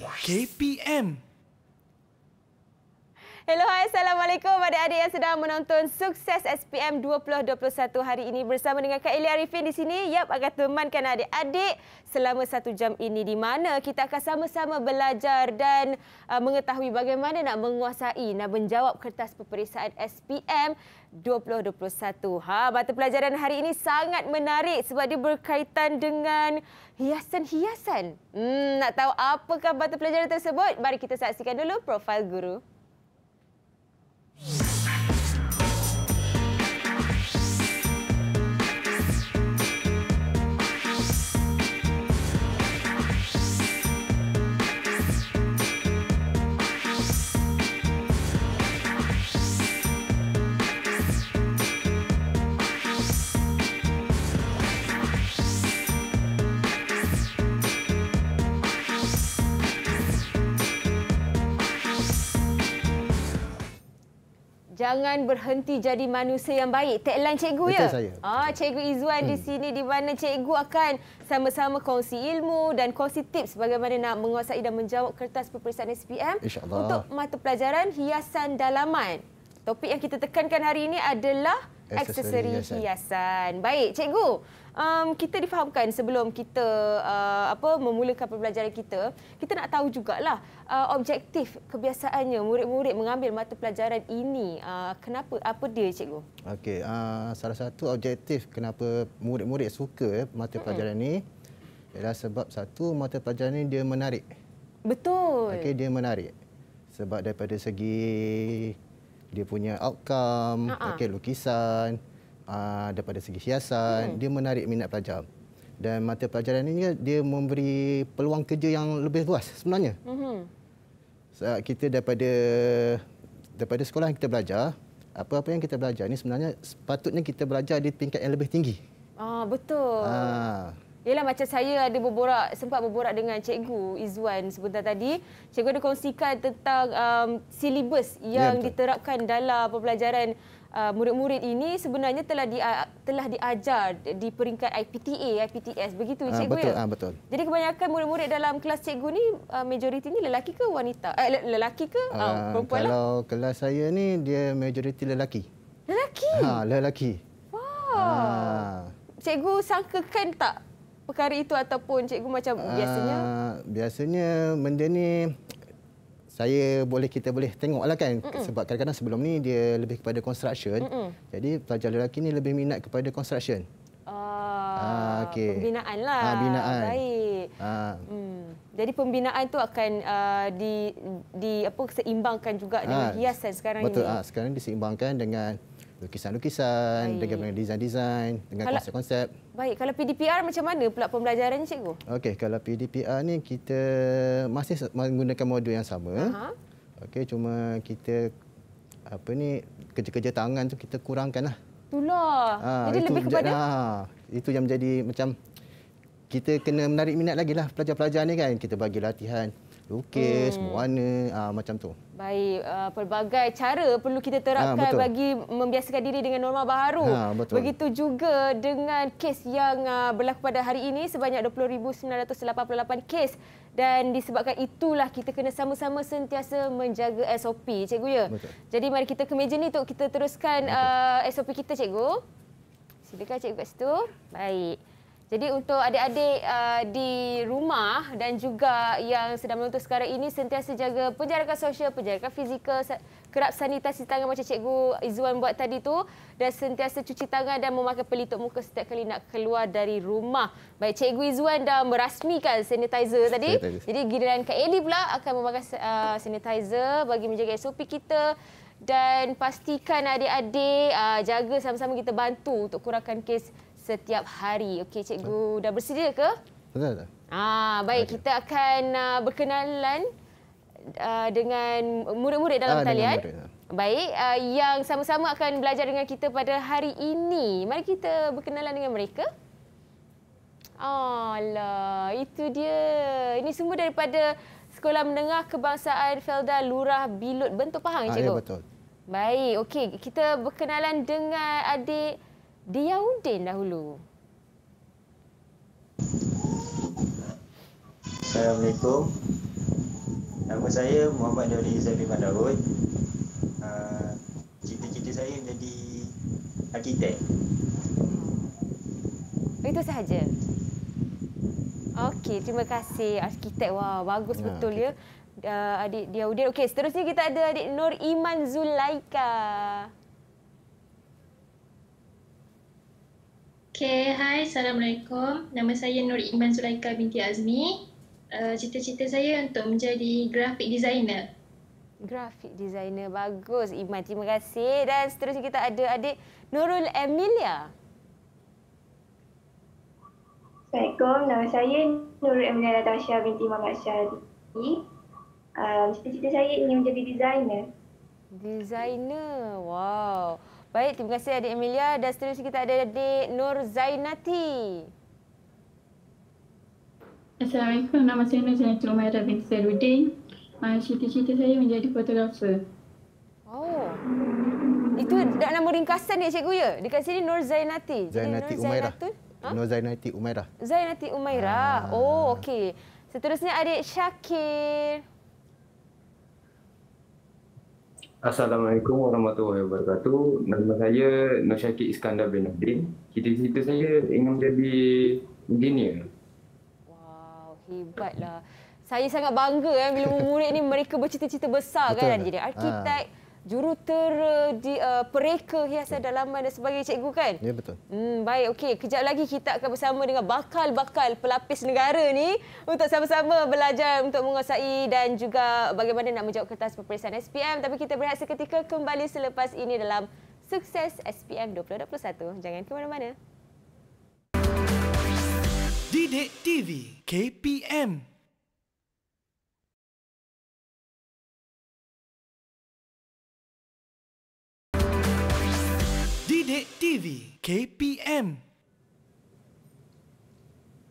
KPM. Hello, hai. Assalamualaikum adik-adik yang sedang menonton Sukses SPM 2021 hari ini bersama dengan Kak Eli Arifin di sini. Yap, akan temankan adik-adik selama satu jam ini di mana kita akan sama-sama belajar dan uh, mengetahui bagaimana nak menguasai, nak menjawab kertas peperiksaan SPM 2021. Ha, mata pelajaran hari ini sangat menarik sebab dia berkaitan dengan hiasan-hiasan. Hmm, nak tahu apakah mata pelajaran tersebut? Mari kita saksikan dulu profil guru. you jangan berhenti jadi manusia yang baik. Tagline cikgu Betul ya? saya. Ah, cikgu Izzuan hmm. di sini di mana cikgu akan sama-sama kongsi ilmu dan kongsi tips bagaimana nak menguasai dan menjawab kertas peperiksaan SPM untuk mata pelajaran hiasan dalaman. Topik yang kita tekankan hari ini adalah aksesori hiasan. hiasan. Baik, cikgu um, kita difahamkan sebelum kita uh, apa memulakan pembelajaran kita, kita nak tahu jugalah uh, objektif kebiasaannya murid-murid mengambil mata pelajaran ini. Uh, kenapa? Apa dia, cikgu? Okey, uh, salah satu objektif kenapa murid-murid suka eh, mata pelajaran ini ialah sebab satu mata pelajaran ini dia menarik. Betul. Okey, dia menarik. Sebab daripada segi dia punya outcome, Ha-ha. okey lukisan, uh, daripada segi hiasan, Hmm. dia menarik minat pelajar. Dan mata pelajaran ini dia memberi peluang kerja yang lebih luas sebenarnya. Mhm. Sebab kita daripada daripada sekolah yang kita belajar, apa-apa yang kita belajar ni sebenarnya sepatutnya kita belajar di tingkat yang lebih tinggi. Ah, betul. Ah, Yalah macam saya ada berborak sempat berborak dengan cikgu Izwan sebentar tadi. Cikgu ada kongsikan tentang um, silibus yang betul. diterapkan dalam pembelajaran uh, murid-murid ini sebenarnya telah di, telah diajar di peringkat IPTA, IPTS begitu ah, cikgu betul, ya. ah, betul. Jadi kebanyakan murid-murid dalam kelas cikgu ni uh, majoriti ni lelaki ke wanita? Eh le- lelaki ke uh, Ah, perempuan lah? kalau kelas saya ni dia majoriti lelaki. Lelaki. Ha, lelaki. Wow. Ah. Cikgu sangkakan tak perkara itu ataupun cikgu macam biasanya? Ah, biasanya benda ni saya boleh kita boleh tengoklah kan Mm-mm. sebab kadang-kadang sebelum ni dia lebih kepada construction. Mm-mm. Jadi pelajar lelaki ni lebih minat kepada construction. Ah, Ah, okey. pembinaan lah. Ah, binaan. Baik. Ah, Hmm. Jadi pembinaan tu akan uh, di di apa seimbangkan juga dengan Ah, hiasan sekarang betul, ini. ah, sekarang diseimbangkan dengan lukisan-lukisan, dengan design-design, dengan konsep-konsep. Baik, kalau PDPR macam mana pula pembelajarannya cikgu? Okey, kalau PDPR ni kita masih menggunakan modul yang sama. Aha. Okey, cuma kita apa ni kerja-kerja tangan tu kita kurangkan lah. Itulah. Ah, Jadi itu lebih kepada ah, itu yang menjadi macam kita kena menarik minat lagi lah pelajar-pelajar ni kan. Kita bagi latihan lukis, hmm. mewarna, ah, macam tu. Baik, uh, pelbagai cara perlu kita terapkan betul. bagi membiasakan diri dengan norma baharu. Ah, betul. Begitu juga dengan kes yang uh, berlaku pada hari ini sebanyak 20,988 kes dan disebabkan itulah kita kena sama-sama sentiasa menjaga SOP, cikgu ya. Betul. Jadi mari kita ke meja ni untuk kita teruskan uh, SOP kita, cikgu. Silakan cikgu kat situ. Baik. Jadi untuk adik-adik uh, di rumah dan juga yang sedang menonton sekarang ini sentiasa jaga penjarakan sosial, penjarakan fizikal, kerap sanitasi tangan macam cikgu Izzuan buat tadi tu dan sentiasa cuci tangan dan memakai pelitup muka setiap kali nak keluar dari rumah. Baik, cikgu Izzuan dah merasmikan sanitizer tadi. Sanitizer. Jadi giliran Kak Eli pula akan memakai uh, sanitizer bagi menjaga SOP kita dan pastikan adik-adik uh, jaga sama-sama kita bantu untuk kurangkan kes setiap hari. Okey, cikgu dah bersedia ke? Betul tak? Ah, baik, Okey. kita akan uh, berkenalan uh, dengan murid-murid dalam Ah, dengan talian. murid. Baik, uh, yang sama-sama akan belajar dengan kita pada hari ini. Mari kita berkenalan dengan mereka. Alah, itu dia. Ini semua daripada Sekolah Menengah Kebangsaan Felda Lurah Bilut Bentuk Pahang, Ah, cikgu. ya betul. Baik, okey. Kita berkenalan dengan adik Diyaudin dahulu. Assalamualaikum. Nama saya Muhammad Dori Zafir Daud. Uh, cita-cita saya menjadi arkitek. Itu sahaja. Okey, terima kasih arkitek. Wah, bagus Ya, betul ya. Uh, adik dia Udin. Okey, seterusnya kita ada adik Nur Iman Zulaika. Okay, hai, Assalamualaikum. Nama saya Nur Iman Zulaika binti Azmi. Uh, cita-cita saya untuk menjadi graphic designer. Grafik designer bagus. Iman, terima kasih. Dan seterusnya kita ada adik Nurul Emilia. Assalamualaikum, nama saya Nurul Emilia Natasha binti Muhammad Syahdi. Um, cita-cita saya ingin menjadi designer. Designer. Wow. Baik, terima kasih adik Emilia. Dan seterusnya kita ada adik Nur Zainati. Assalamualaikum, nama saya Nur Zainati Umairah binti Zairuddin. Uh, cita-cita saya menjadi fotografer. Oh. Itu dah nama ringkasan dia cikgu ya? Dekat sini Nur Zainati. Zainati Nur Umairah. Ha? Nur Zainati Umairah. Zainati Umairah. Ah. Oh, okey. Seterusnya adik Syakir. Assalamualaikum warahmatullahi wabarakatuh. Nama saya Nur Syakir Iskandar bin Abdin. Cita-cita saya ingin menjadi engineer. Wow, hebatlah. Saya sangat bangga eh, bila murid ni mereka bercita-cita besar Betul. kan. Jadi arkitek, jurutera, di, uh, pereka, hiasan dalaman dan sebagainya cikgu kan? Ya betul. Hmm, baik, okey. Kejap lagi kita akan bersama dengan bakal-bakal pelapis negara ni untuk sama-sama belajar untuk menguasai dan juga bagaimana nak menjawab kertas peperiksaan SPM. Tapi kita berehat seketika kembali selepas ini dalam Sukses SPM 2021. Jangan ke mana-mana. Didik TV KPM Didik TV KPM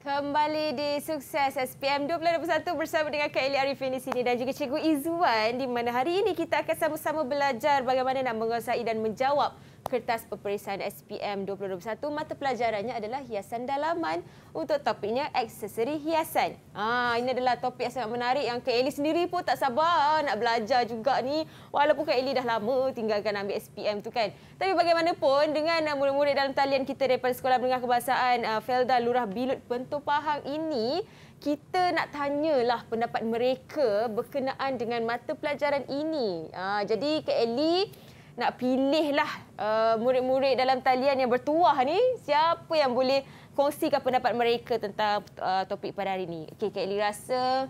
Kembali di Sukses SPM 2021 bersama dengan Kak Eli Arifin di sini dan juga Cikgu Izzuan di mana hari ini kita akan sama-sama belajar bagaimana nak menguasai dan menjawab kertas peperiksaan SPM 2021. Mata pelajarannya adalah hiasan dalaman untuk topiknya aksesori hiasan. Ah, ini adalah topik yang sangat menarik yang Kak Eli sendiri pun tak sabar nak belajar juga ni walaupun Kak Eli dah lama tinggalkan ambil SPM tu kan. Tapi bagaimanapun dengan uh, murid-murid dalam talian kita daripada Sekolah Menengah Kebahasaan uh, Felda Lurah Bilut Bentong Pahang ini kita nak tanyalah pendapat mereka berkenaan dengan mata pelajaran ini. Uh, jadi Kak Eli nak pilihlah uh, murid-murid dalam talian yang bertuah ni siapa yang boleh kongsikan pendapat mereka tentang uh, topik pada hari ini. Okey Kak Eli rasa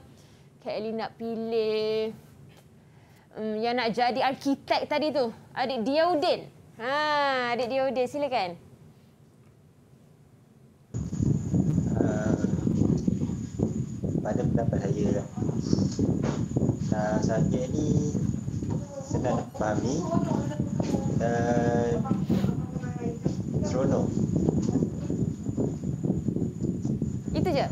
Kak Eli nak pilih um, yang nak jadi arkitek tadi tu. Adik Diaudin. Ha, adik Diaudin silakan. Uh, pada pendapat saya lah. Uh, subjek ni senang dipahami dan seronok. Itu je.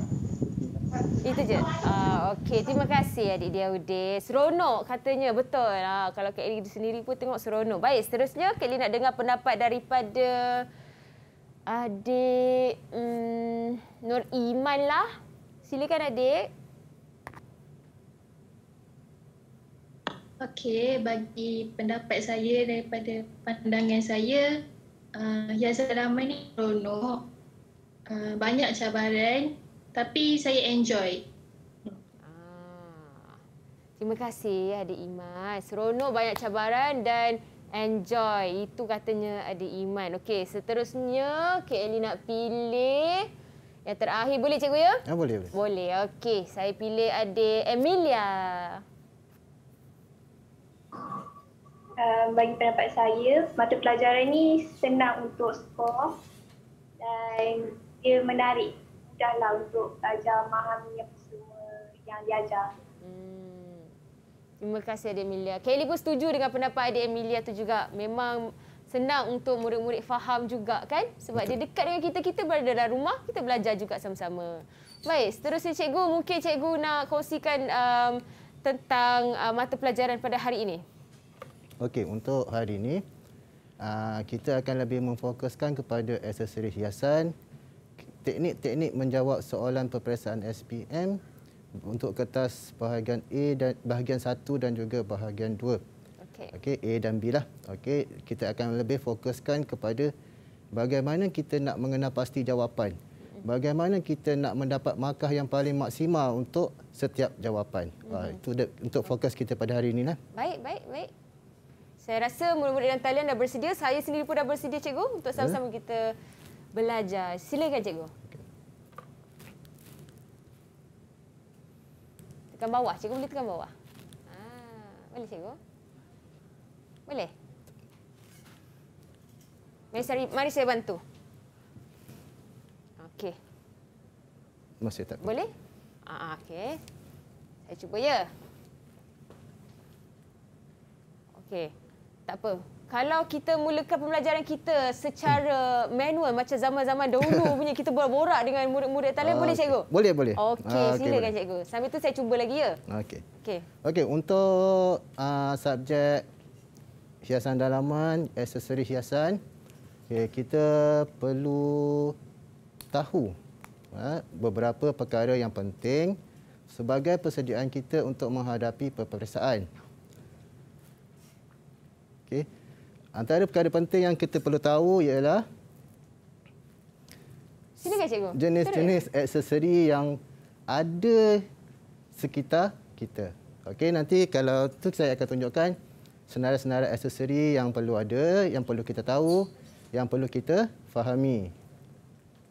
Itu je. Ah, okey, terima kasih adik dia Udin. Seronok katanya, betul. Ah, kalau Kak Eli sendiri pun tengok seronok. Baik, seterusnya Kak Eli nak dengar pendapat daripada adik hmm, Nur Iman lah. Silakan adik. Okay, bagi pendapat saya daripada pandangan saya, uh, hiasan dalaman ni seronok. Uh, banyak cabaran tapi saya enjoy. Ah, terima kasih adik Iman. Seronok banyak cabaran dan enjoy. Itu katanya adik Iman. Okey, seterusnya Kak Eli nak pilih yang terakhir. Boleh cikgu ya? Ah, boleh, boleh. Boleh. Okey, saya pilih adik Emilia. Um, bagi pendapat saya, mata pelajaran ni senang untuk skor dan dia menarik. Mudahlah untuk belajar memahami apa semua yang diajar. Hmm. Terima kasih adik Emilia. Eli pun setuju dengan pendapat adik Emilia tu juga. Memang senang untuk murid-murid faham juga kan? Sebab dia dekat dengan kita, kita berada dalam rumah, kita belajar juga sama-sama. Baik, seterusnya cikgu, mungkin cikgu nak kongsikan um, tentang uh, mata pelajaran pada hari ini. Okey, untuk hari ini uh, kita akan lebih memfokuskan kepada aksesori hiasan, teknik-teknik menjawab soalan peperiksaan SPM untuk kertas bahagian A dan bahagian 1 dan juga bahagian 2. Okey. Okey, A dan B lah. Okey, kita akan lebih fokuskan kepada bagaimana kita nak mengenal pasti jawapan. Bagaimana kita nak mendapat markah yang paling maksimal untuk setiap jawapan. Ha, itu de- untuk fokus kita pada hari ini lah. Baik, baik, baik. Saya rasa murid-murid dan talian dah bersedia. Saya sendiri pun dah bersedia, Cikgu, untuk sama-sama kita belajar. Silakan, Cikgu. Tekan bawah. Cikgu boleh tekan bawah. Ah, boleh, Cikgu? Boleh? Mari saya, mari saya bantu. Okey. Masih tak. Boleh? Ah, okey. Saya cuba ya. Okey. Tak apa. Kalau kita mulakan pembelajaran kita secara manual macam zaman-zaman dahulu punya kita borak-borak dengan murid-murid talian Ah, boleh okey. cikgu? Boleh, boleh. Okey, Ah, okey, silakan boleh. cikgu. Sambil tu saya cuba lagi ya. Okey. Okey. Okey, untuk uh, subjek hiasan dalaman, aksesori hiasan, okay, kita perlu tahu uh, beberapa perkara yang penting sebagai persediaan kita untuk menghadapi peperiksaan. Okey. Antara perkara penting yang kita perlu tahu ialah Silakan cikgu. jenis-jenis aksesori yang ada sekitar kita. Okey, nanti kalau tu saya akan tunjukkan senarai-senarai aksesori yang perlu ada, yang perlu kita tahu, yang perlu kita fahami.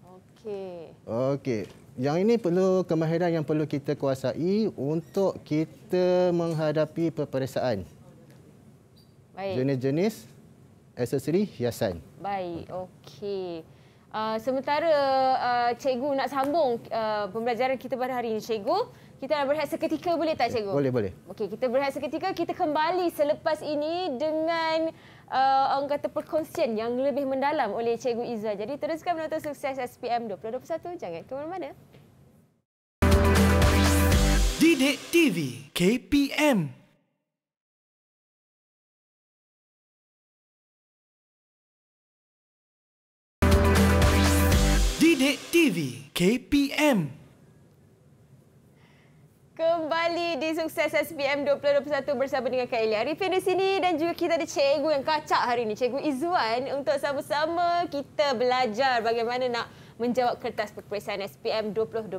Okey. Okey. Yang ini perlu kemahiran yang perlu kita kuasai untuk kita menghadapi peperiksaan. Baik. Jenis-jenis aksesori hiasan. Baik, okey. Uh, sementara uh, cikgu nak sambung uh, pembelajaran kita pada hari ini, cikgu, kita nak berehat seketika boleh tak cikgu? Boleh, boleh. Okey, kita berehat seketika. Kita kembali selepas ini dengan uh, orang kata perkongsian yang lebih mendalam oleh Cikgu Iza. Jadi teruskan menonton Sukses SPM 2021. Jangan ke mana-mana. Didik TV KPM Didik TV KPM Kembali di Sukses SPM 2021 bersama dengan Kak Elia Arifin di sini dan juga kita ada cikgu yang kacak hari ini, Cikgu Izzuan untuk sama-sama kita belajar bagaimana nak menjawab kertas peperiksaan SPM 2021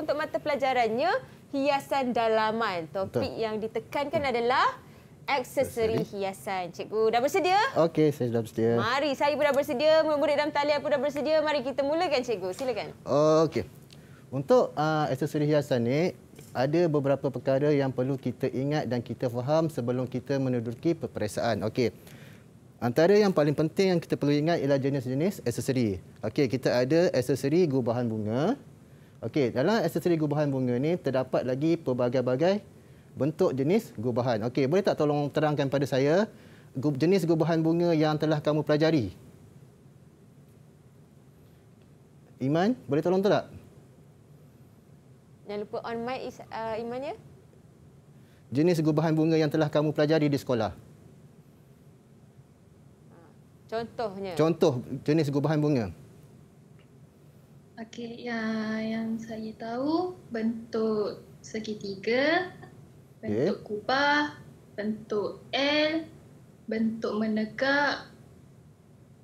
untuk mata pelajarannya hiasan dalaman. Topik Betul. yang ditekankan adalah aksesori hiasan. Cikgu dah bersedia? Okey, saya sudah bersedia. Mari, saya pun dah bersedia, murid dalam talian pun dah bersedia. Mari kita mulakan cikgu. Silakan. Okey. Untuk uh, aksesori hiasan ni ada beberapa perkara yang perlu kita ingat dan kita faham sebelum kita menduduki peperiksaan. Okey. Antara yang paling penting yang kita perlu ingat ialah jenis-jenis aksesori. Okey, kita ada aksesori gubahan bunga. Okey, dalam aksesori gubahan bunga ni terdapat lagi pelbagai-bagai bentuk jenis gubahan. Okey, boleh tak tolong terangkan pada saya jenis gubahan bunga yang telah kamu pelajari? Iman, boleh tolong tak? Jangan lupa on mic is, uh, Iman ya. Jenis gubahan bunga yang telah kamu pelajari di sekolah. Contohnya. Contoh jenis gubahan bunga. Okey, yang yang saya tahu bentuk segitiga, bentuk kubah, bentuk L, bentuk menegak,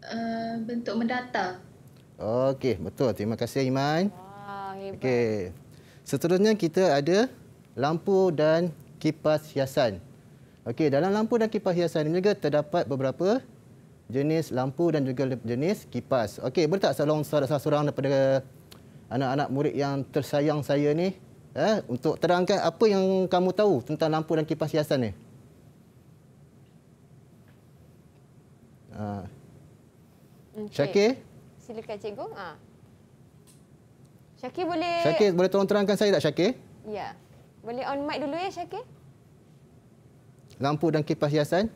uh, bentuk mendatar. Okey, betul. Terima kasih Iman. Wah, hebat. Okey. Seterusnya kita ada lampu dan kipas hiasan. Okey, dalam lampu dan kipas hiasan ini juga terdapat beberapa jenis lampu dan juga jenis kipas. Okey, boleh tak salah seorang daripada anak-anak murid yang tersayang saya ni eh, untuk terangkan apa yang kamu tahu tentang lampu dan kipas hiasan ni? Ha. Okey. Syakir? Silakan cikgu. Ha. Syakir boleh Syakir boleh tolong terangkan saya tak Syakir? Ya. Boleh on mic dulu ya Syakir? Lampu dan kipas hiasan?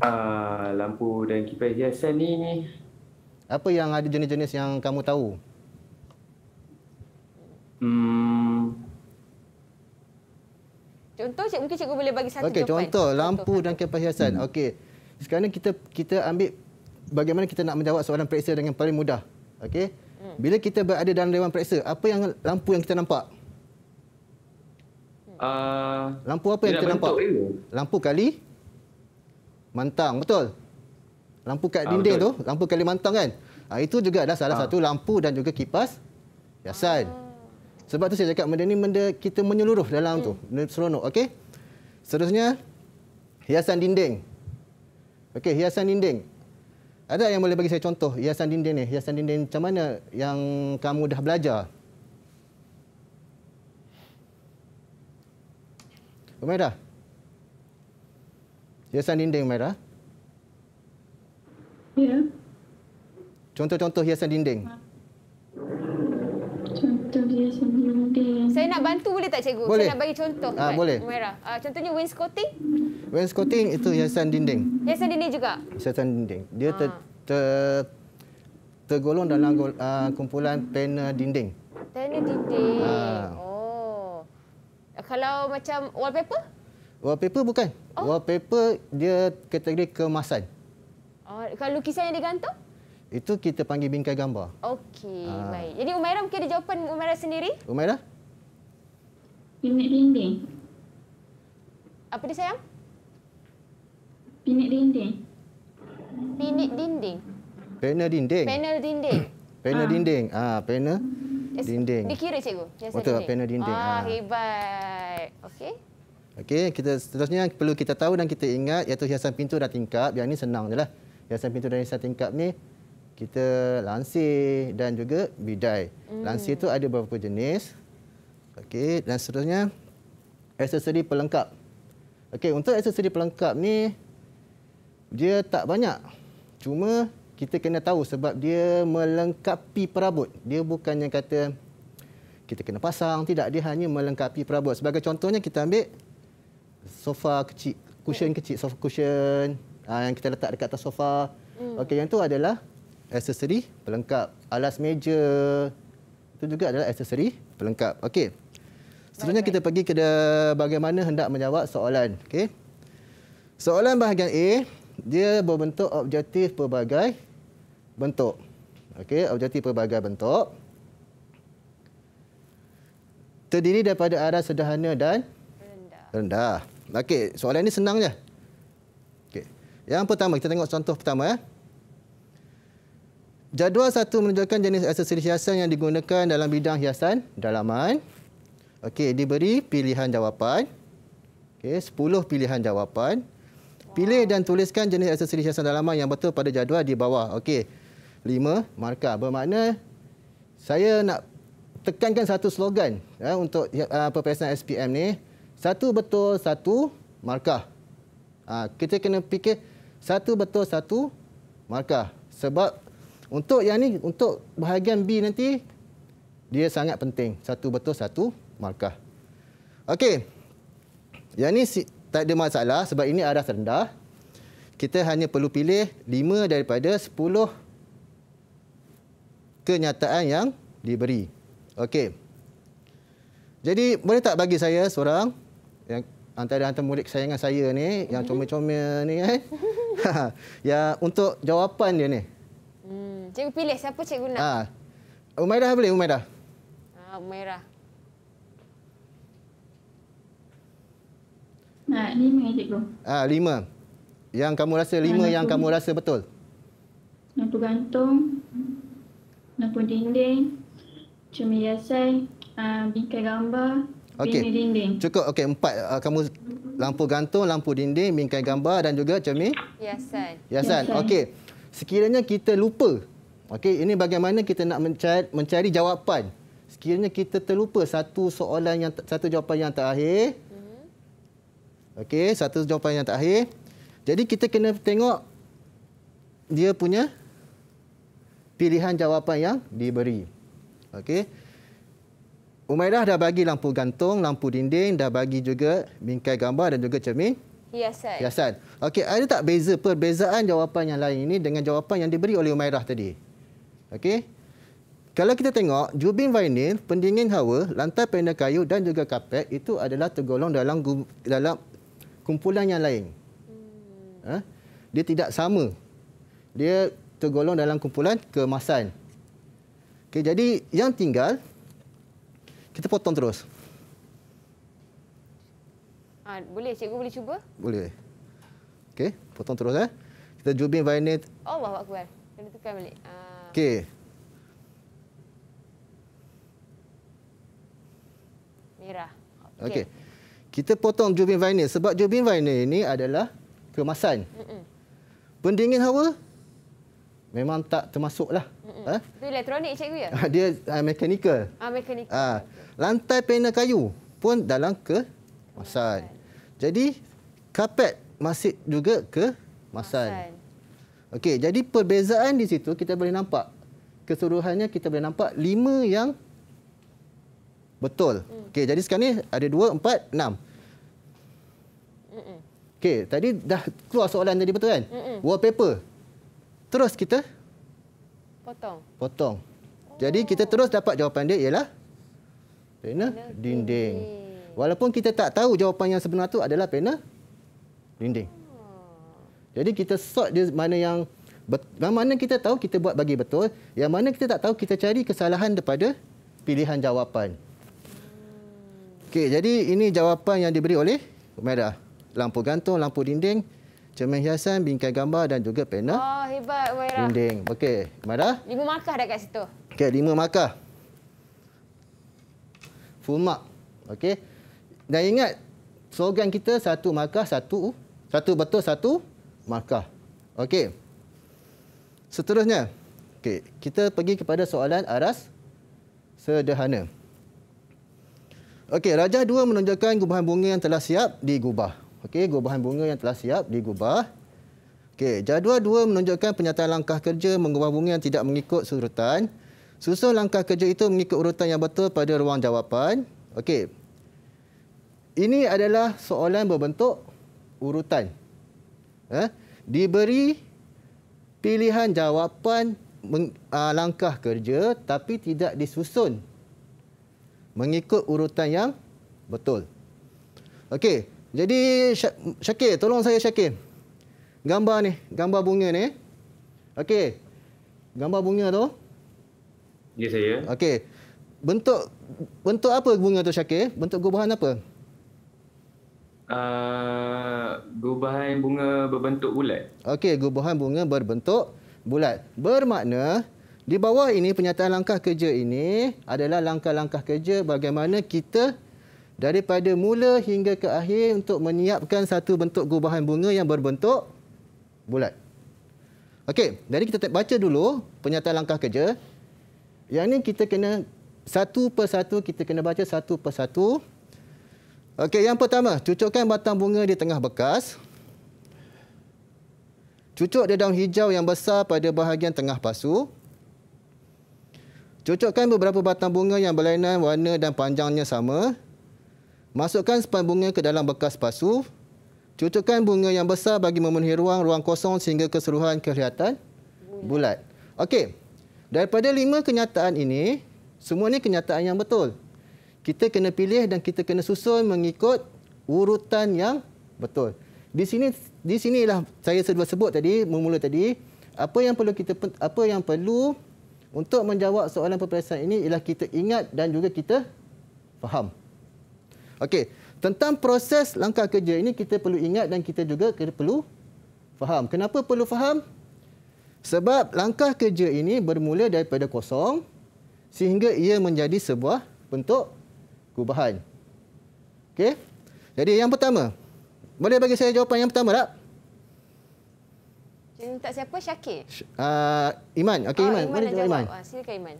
Uh, lampu dan kipas hiasan ni Apa yang ada jenis-jenis yang kamu tahu? Hmm, Contoh cik, mungkin cikgu boleh bagi satu Okey, jawapan. contoh lampu dan kipas hiasan. Okey. Sekarang kita kita ambil bagaimana kita nak menjawab soalan periksa dengan paling mudah. Okey. Bila kita berada dalam dewan periksa, apa yang lampu yang kita nampak? Uh, Lampu apa yang kita nampak? Dia. Lampu kali mantang, betul? Lampu kat Ah, dinding betul. tu, lampu kali mantang kan? Ah, itu juga adalah salah Ah. satu lampu dan juga kipas hiasan. Sebab tu saya cakap benda ni benda kita menyeluruh dalam tu, benda seronok, okey? Seterusnya hiasan dinding. Okey, hiasan dinding. Ada yang boleh bagi saya contoh hiasan dinding ni? Hiasan dinding macam mana yang kamu dah belajar? Umairah. Hiasan dinding Umairah. Ya. Contoh-contoh hiasan dinding. Sendiri. Saya nak bantu boleh tak cikgu? Boleh. Saya nak bagi contoh. Mat boleh. Umairah. Ah, contohnya wainscoting. Wainscoting itu hiasan dinding. Hiasan dinding juga. Hiasan dinding. Dia ter, Ah. ter, tergolong dalam uh, kumpulan panel dinding. Panel dinding. Ah. Oh. Kalau macam wallpaper? Wallpaper bukan. Oh. Wallpaper dia kategori kemasan. Oh, kalau lukisan yang digantung? Itu kita panggil bingkai gambar. Okey, baik. Jadi Umairah mungkin ada jawapan Umairah sendiri? Umairah? Pinik dinding. Apa dia sayang? Pinik dinding. Pinit dinding. Panel dinding. Panel dinding. Panel Ah. dinding. Ah, panel Eh, dinding. Dikira cikgu? Betul, dinding. panel dinding. Ah, Ah. hebat. Okey. Okey, kita seterusnya perlu kita tahu dan kita ingat iaitu hiasan pintu dan tingkap. Yang ni senang je lah. Hiasan pintu dan hiasan tingkap ni kita lansir dan juga bidai. Hmm. Lansir tu ada beberapa jenis. Okey, dan seterusnya aksesori pelengkap. Okey, untuk aksesori pelengkap ni dia tak banyak. Cuma kita kena tahu sebab dia melengkapi perabot. Dia bukannya kata kita kena pasang, tidak. Dia hanya melengkapi perabot. Sebagai contohnya kita ambil sofa kecil, cushion kecil, sofa cushion uh, yang kita letak dekat atas sofa. Hmm. Okey, yang tu adalah aksesori pelengkap. Alas meja itu juga adalah aksesori pelengkap. Okey. Seterusnya kita pergi ke bagaimana hendak menjawab soalan. Okey. Soalan bahagian A, dia berbentuk objektif pelbagai bentuk. Okey, objektif pelbagai bentuk. Terdiri daripada arah sederhana dan Rendah. rendah. Okey, soalan ini senang je. Okey. Yang pertama, kita tengok contoh pertama ya. Jadual satu menunjukkan jenis aksesori hiasan yang digunakan dalam bidang hiasan dalaman. Okey, diberi pilihan jawapan. Okey, 10 pilihan jawapan. Pilih dan tuliskan jenis aksesori hiasan dalaman yang betul pada jadual di bawah. Okey. 5 markah. Bermakna saya nak tekankan satu slogan ya, untuk uh, peperiksaan SPM ni. Satu betul, satu markah. Ha, kita kena fikir satu betul, satu markah. Sebab untuk yang ni, untuk bahagian B nanti, dia sangat penting. Satu betul, satu markah. Okey. Yang ni tak ada masalah sebab ini arah rendah. Kita hanya perlu pilih 5 daripada 10 kenyataan yang diberi. Okey. Jadi boleh tak bagi saya seorang yang antara antara murid kesayangan saya ni yang comel-comel ni kan. ya untuk jawapan dia ni. Hmm, cikgu pilih siapa cikgu nak? Ha. Umairah boleh Umairah? Ah, Umairah. Nak lima ya cikgu. Ah ha, lima. Yang kamu rasa lima Mana yang tu? kamu rasa betul. Lampu gantung. Lampu dinding. Cermin hiasan. Uh, bingkai gambar. Okey. Pinik dinding. Cukup okey empat uh, kamu lampu gantung, lampu dinding, bingkai gambar dan juga cermin Hiasan. hiasan. Hiasan. Okey. Sekiranya kita lupa. Okey, ini bagaimana kita nak mencari, mencari jawapan. Sekiranya kita terlupa satu soalan yang satu jawapan yang terakhir. Okey, satu jawapan yang terakhir. Jadi kita kena tengok dia punya pilihan jawapan yang diberi. Okey. Umairah dah bagi lampu gantung, lampu dinding, dah bagi juga bingkai gambar dan juga cermin Hiasan. hiasan. Okey, ada tak beza perbezaan jawapan yang lain ini dengan jawapan yang diberi oleh Umairah tadi? Okey. Kalau kita tengok jubin vinyl, pendingin hawa, lantai panel kayu dan juga kapet itu adalah tergolong dalam dalam kumpulan yang lain. Ha? Dia tidak sama. Dia tergolong dalam kumpulan kemasan. Okey, jadi yang tinggal kita potong terus. Ha, boleh, cikgu boleh cuba? Boleh. Okey, potong terus eh. Kita jubin vinyl. Allah Akbar. Kena tekan balik. Ha. Okey. Merah. Okey. Kita potong jubin vinyl sebab jubin vinyl ini adalah kemasan. Mm-mm. Pendingin hawa memang tak termasuklah. Ha? Itu elektronik cikgu ya? Dia uh, mechanical. Ah, mekanik. Ah, lantai panel kayu pun dalam kemasan. Jadi kapet masih juga kemasan. Okey, jadi perbezaan di situ kita boleh nampak. Keseluruhannya kita boleh nampak lima yang betul. Hmm. Okey, jadi sekarang ni ada dua, empat, enam. Okey, tadi dah keluar soalan tadi betul kan? Mm-mm. Wallpaper. Terus kita Potong. potong. Jadi kita terus dapat jawapan dia ialah panel dinding. dinding. Walaupun kita tak tahu jawapan yang sebenar tu adalah panel dinding. Jadi kita sort dia mana yang yang mana kita tahu kita buat bagi betul, yang mana kita tak tahu kita cari kesalahan daripada pilihan jawapan. Okey, jadi ini jawapan yang diberi oleh Umairah. Lampu gantung, lampu dinding, cermin hiasan, bingkai gambar dan juga panel Oh, hebat Umairah. dinding. Okey, Umairah. Lima markah dah kat situ. Okey, lima markah. Full mark. Okey. Dan ingat, slogan kita satu markah, satu satu betul, satu markah. Okey. Seterusnya. Okey, kita pergi kepada soalan aras sederhana. Okey, Rajah dua menunjukkan gubahan bunga yang telah siap digubah. Okey, gubahan bunga yang telah siap digubah. Okey, jadual dua menunjukkan penyataan langkah kerja mengubah bunga yang tidak mengikut surutan. Susun langkah kerja itu mengikut urutan yang betul pada ruang jawapan. Okey. Ini adalah soalan berbentuk urutan. Eh? Diberi pilihan jawapan uh, langkah kerja tapi tidak disusun mengikut urutan yang betul. Okey. Jadi Syak- Syakir, tolong saya Syakir. Gambar ni, gambar bunga ni. Okey. Gambar bunga tu. Ya saya. Okey. Bentuk bentuk apa bunga tu Syakir? Bentuk gubahan apa? Uh, gubahan bunga berbentuk bulat. Okey, gubahan bunga berbentuk bulat. Bermakna di bawah ini penyataan langkah kerja ini adalah langkah-langkah kerja bagaimana kita daripada mula hingga ke akhir untuk menyiapkan satu bentuk gubahan bunga yang berbentuk bulat. Okey, jadi kita baca dulu penyataan langkah kerja. Yang ni kita kena satu persatu kita kena baca satu persatu. Okey, yang pertama, cucukkan batang bunga di tengah bekas. Cucuk dia daun hijau yang besar pada bahagian tengah pasu. Cucukkan beberapa batang bunga yang berlainan warna dan panjangnya sama. Masukkan span bunga ke dalam bekas pasu. Cucukkan bunga yang besar bagi memenuhi ruang-ruang kosong sehingga keseluruhan kelihatan bulat. Okey. Daripada lima kenyataan ini, semua ni kenyataan yang betul. Kita kena pilih dan kita kena susun mengikut urutan yang betul. Di sini di sinilah saya sebut tadi memula tadi apa yang perlu kita apa yang perlu untuk menjawab soalan peperiksaan ini ialah kita ingat dan juga kita faham. Okey, tentang proses langkah kerja ini kita perlu ingat dan kita juga kita perlu faham. Kenapa perlu faham? Sebab langkah kerja ini bermula daripada kosong sehingga ia menjadi sebuah bentuk gubahan. Okey? Jadi yang pertama, boleh bagi saya jawapan yang pertama tak? Minta siapa? Syakir. Uh, Iman. Okey oh, Iman. Iman nak jawab. Iman. Ah, silakan Iman.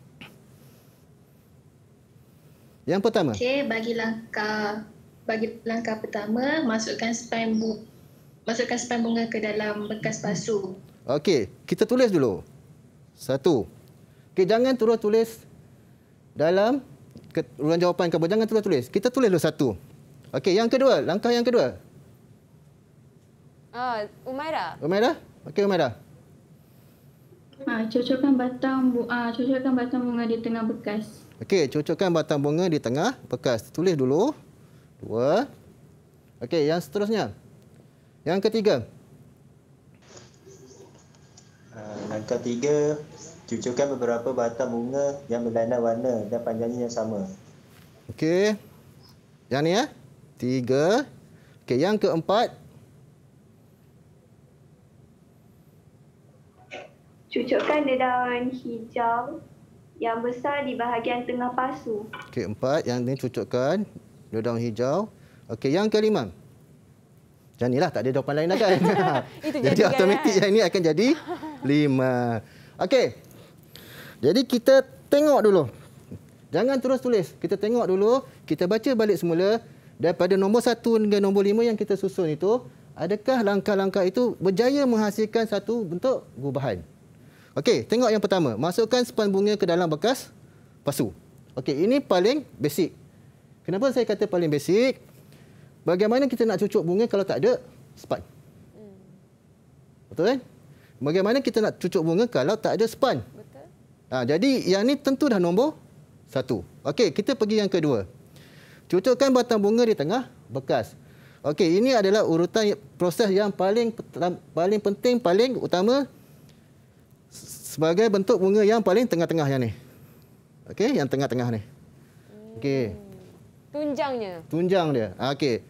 Yang pertama. Okay, bagi langkah bagi langkah pertama, masukkan span bu masukkan span bunga ke dalam bekas pasu. Okey, kita tulis dulu. Satu. Okey, jangan terus tulis dalam ke- ruang jawapan kamu. Jangan terus tulis. Kita tulis dulu satu. Okey, yang kedua. Langkah yang kedua. Ah, Umairah. Umairah? Okey, Umairah. Ha, cocokkan batang bu ah cocokkan batang bunga di tengah bekas. Okey, cocokkan batang bunga di tengah bekas. Tulis dulu. Dua. Okey, yang seterusnya. Yang ketiga. Uh, langkah tiga, cucukkan beberapa batang bunga yang berlainan warna dan panjangnya yang sama. Okey. Yang ni ya. Tiga. Okey, yang keempat, Cucukkan daun hijau yang besar di bahagian tengah pasu. okey empat yang ni cucukkan daun hijau. Okey, yang kelima. Macam inilah, tak ada jawapan lain dah kan? Itu jadi automatik kan? yang ini akan jadi lima. Okey. Jadi kita tengok dulu. Jangan terus tulis. Kita tengok dulu. Kita baca balik semula. Daripada nombor satu hingga nombor lima yang kita susun itu, adakah langkah-langkah itu berjaya menghasilkan satu bentuk gubahan? Okey, tengok yang pertama. Masukkan span bunga ke dalam bekas pasu. Okey, ini paling basic. Kenapa saya kata paling basic? Bagaimana kita nak cucuk bunga kalau tak ada span? Betul kan? Bagaimana kita nak cucuk bunga kalau tak ada span? Betul. Ha, jadi yang ni tentu dah nombor satu. Okey, kita pergi yang kedua. Cucukkan batang bunga di tengah bekas. Okey, ini adalah urutan proses yang paling paling penting, paling utama sebagai bentuk bunga yang paling tengah-tengah yang ni. Okey, yang tengah-tengah ni. Okey, Tunjangnya. tunjang dia. Ha, Okey.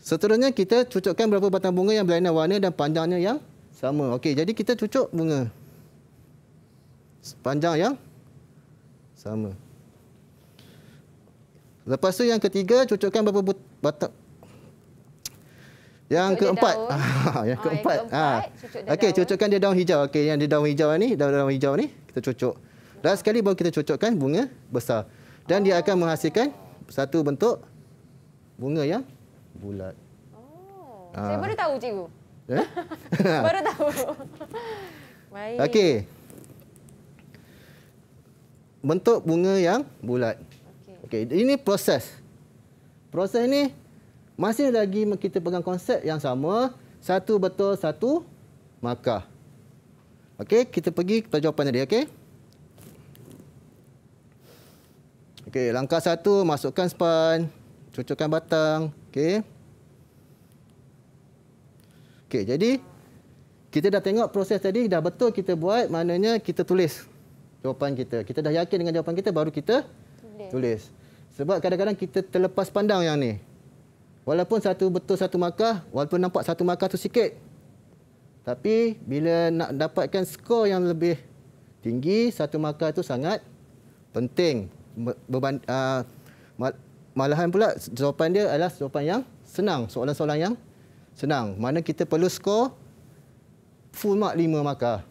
Seterusnya kita cucukkan berapa batang bunga yang berlainan warna dan panjangnya yang sama. Okey, jadi kita cucuk bunga panjang yang sama. Lepas tu yang ketiga cucukkan berapa batang yang Cucuk dia keempat. daun. Ah, yang Ah, yang keempat. keempat, Ah. cucuk dia Okey, daun. cucukkan dia daun hijau. Okey, yang dia daun hijau ni, daun-daun hijau ni kita cucuk. Dan sekali baru kita cucukkan bunga besar. Dan dia akan menghasilkan satu bentuk bunga yang bulat. Oh. Ah. Saya baru tahu cikgu. Eh? baru tahu. Baik. Okey. Bentuk bunga yang bulat. Okey. Okey, ini proses. Proses ini masih lagi kita pegang konsep yang sama, satu betul, satu markah. Okey, kita pergi kepada jawapan tadi, okey? Okey, langkah satu, masukkan span, cucukkan batang, okey? Okey, jadi kita dah tengok proses tadi, dah betul kita buat, maknanya kita tulis jawapan kita. Kita dah yakin dengan jawapan kita, baru kita Tulis. tulis. Sebab kadang-kadang kita terlepas pandang yang ni. Walaupun satu betul satu markah, walaupun nampak satu markah tu sikit. Tapi bila nak dapatkan skor yang lebih tinggi, satu markah itu sangat penting. Be- Beban, uh, mal- malahan pula jawapan dia adalah jawapan yang senang. Soalan-soalan yang senang. Mana kita perlu skor full mark 5 markah.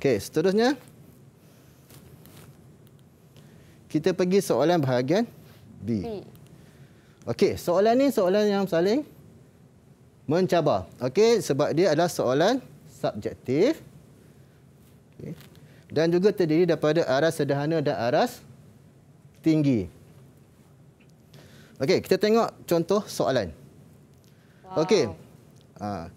Okey, seterusnya kita pergi soalan bahagian B. B. Okey, soalan ni soalan yang saling mencabar. Okey, sebab dia adalah soalan subjektif. Okey. Dan juga terdiri daripada aras sederhana dan aras tinggi. Okey, kita tengok contoh soalan. Wow. Okey. Ha.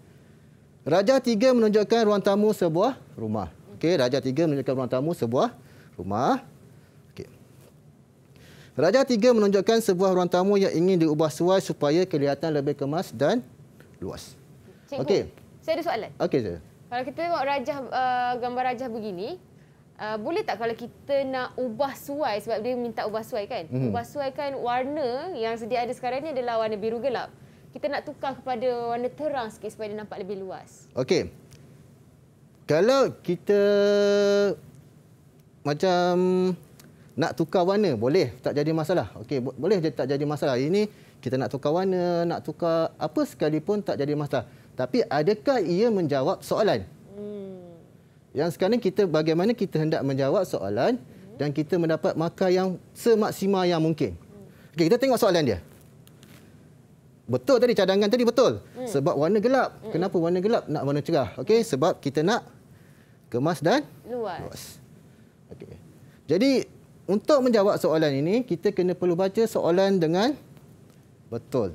Raja tiga menunjukkan ruang tamu sebuah rumah. Okey, Raja tiga menunjukkan ruang tamu sebuah rumah. Raja tiga menunjukkan sebuah ruang tamu yang ingin diubah suai supaya kelihatan lebih kemas dan luas. Cikgu, Okey. saya ada soalan. Okey, saya. Kalau kita tengok rajah uh, gambar rajah begini, uh, boleh tak kalau kita nak ubah suai sebab dia minta ubah suai kan? Mhm. Mm-hmm. Ubah suai kan warna yang sedia ada sekarang ni adalah warna biru gelap. Kita nak tukar kepada warna terang sikit supaya dia nampak lebih luas. Okey. Kalau kita macam nak tukar warna, boleh tak jadi masalah. Okey, bo- boleh je tak jadi masalah. Ini kita nak tukar warna, nak tukar apa sekalipun tak jadi masalah. Tapi adakah ia menjawab soalan? Hmm. Yang sekarang kita bagaimana kita hendak menjawab soalan dan kita mendapat markah yang semaksimal yang mungkin. Okey, kita tengok soalan dia. Betul tadi cadangan tadi betul. Sebab warna gelap. Kenapa warna gelap nak warna cerah? Okey, sebab kita nak kemas dan Luas. luas. Okey. Jadi untuk menjawab soalan ini kita kena perlu baca soalan dengan betul.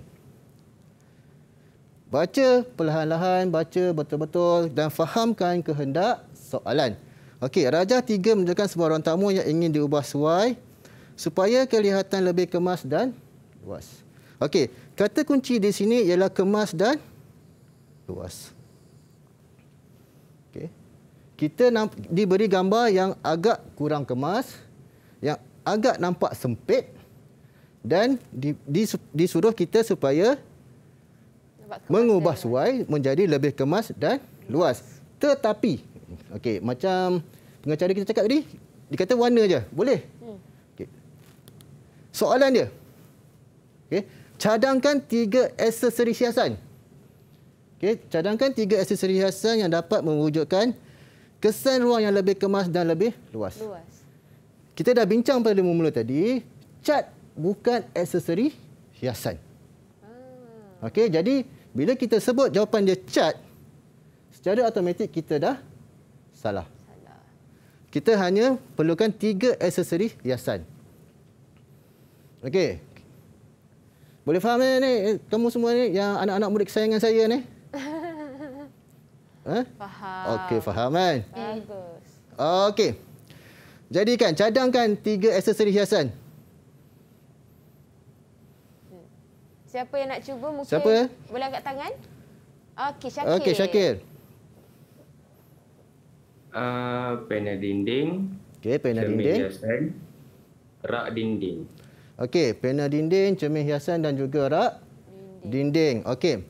Baca perlahan-lahan, baca betul-betul dan fahamkan kehendak soalan. Okey, Raja tiga menunjukkan sebuah ruang tamu yang ingin diubah suai supaya kelihatan lebih kemas dan luas. Okey, kata kunci di sini ialah kemas dan luas. Okey. Kita diberi gambar yang agak kurang kemas, agak nampak sempit dan di, di, disuruh kita supaya mengubah suai menjadi lebih kemas dan luas. Tetapi, okey, macam pengacara kita cakap tadi, dia kata warna je. Boleh? Hmm. Okey. Soalan dia. Okey, cadangkan tiga aksesori hiasan. Okey, cadangkan tiga aksesori hiasan yang dapat mewujudkan kesan ruang yang lebih kemas dan lebih luas. Luas. Kita dah bincang pada mula tadi, cat bukan aksesori hiasan. Okey, jadi bila kita sebut jawapan dia cat, secara automatik kita dah salah. Salah. Kita hanya perlukan tiga aksesori hiasan. Okey. Boleh faham ni, ni? Kamu semua ni yang anak-anak murid kesayangan saya ni? Ha? Faham. Okey, faham kan? Bagus. Okey. Jadikan, cadangkan tiga aksesori hiasan. Siapa yang nak cuba mungkin Siapa? boleh angkat tangan? Okey, Syakir. Okey, Syakir. Uh, pena dinding, Okey, cermin dinding. hiasan, rak dinding. Okey, pena dinding, cermin hiasan dan juga rak dinding. Okey.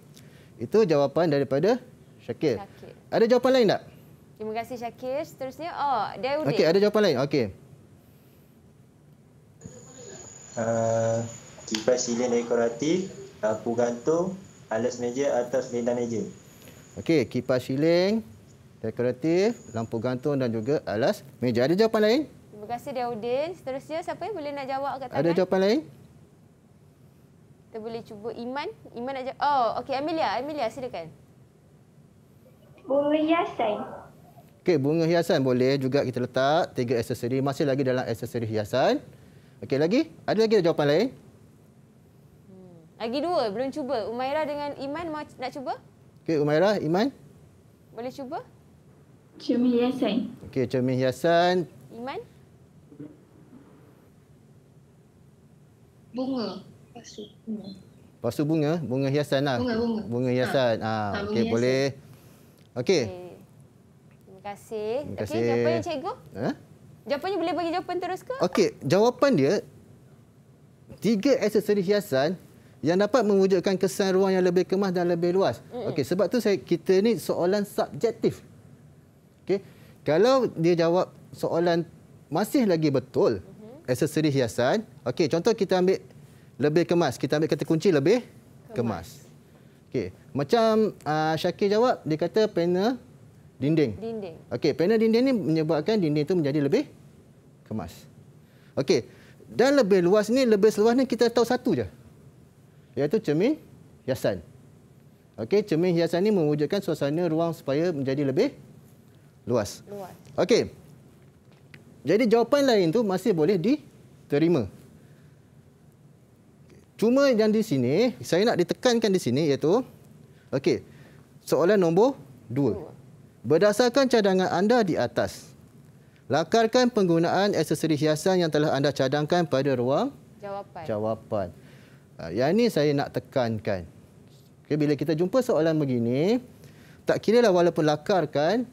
Itu jawapan daripada Syakir. Syakir. Ada jawapan lain tak? Terima kasih Syakir. Seterusnya, oh, Daudi. Okey, ada jawapan lain. Okey. Uh, kipas silin dekoratif, lampu gantung, alas meja atas lendan meja. Okey, kipas siling, dekoratif, lampu gantung dan juga alas meja. Ada jawapan lain? Terima kasih Daudin. Seterusnya, siapa yang boleh nak jawab angkat tangan? Ada jawapan lain? Kita boleh cuba Iman. Iman nak jawab. Oh, okey. Amelia. Amelia, silakan. Bunga hiasan. Okey, bunga hiasan boleh juga kita letak tiga aksesori. Masih lagi dalam aksesori hiasan. Okey, lagi? Ada lagi jawapan lain? Lagi dua, belum cuba. Umaira dengan Iman mau nak cuba? Okey, Umairah, Iman. Boleh cuba? Cermin hiasan. Okey, cermin hiasan. Iman? Bunga. Pasu. Bunga. Lepas tu bunga, bunga hiasan lah. Bunga, bunga. Bunga hiasan. Ah, Ha, okey, boleh. Okey. Terima kasih. Terima Okey, kasih. jawapannya cikgu? Ha? Jawapannya boleh bagi jawapan terus ke? Okey, jawapan dia tiga aksesori hiasan yang dapat mewujudkan kesan ruang yang lebih kemas dan lebih luas. Okey, sebab tu saya kita ni soalan subjektif. Okey. Kalau dia jawab soalan masih lagi betul aksesori hiasan, okey, contoh kita ambil lebih kemas, kita ambil kata kunci lebih kemas. Okey, macam uh, Syakir jawab, dia kata panel dinding. Dinding. Okey, panel dinding ni menyebabkan dinding itu menjadi lebih kemas. Okey, dan lebih luas ni, lebih seluas ni kita tahu satu je. Iaitu cermin hiasan. Okey, cermin hiasan ni mewujudkan suasana ruang supaya menjadi lebih luas. Luas. Okey. Jadi jawapan lain tu masih boleh diterima. Cuma yang di sini, saya nak ditekankan di sini iaitu okey. Soalan nombor dua. Berdasarkan cadangan anda di atas, lakarkan penggunaan aksesori hiasan yang telah anda cadangkan pada ruang Jawapan. jawapan. Ha, yang ini saya nak tekankan. Okay, bila kita jumpa soalan begini, tak kira lah walaupun lakarkan,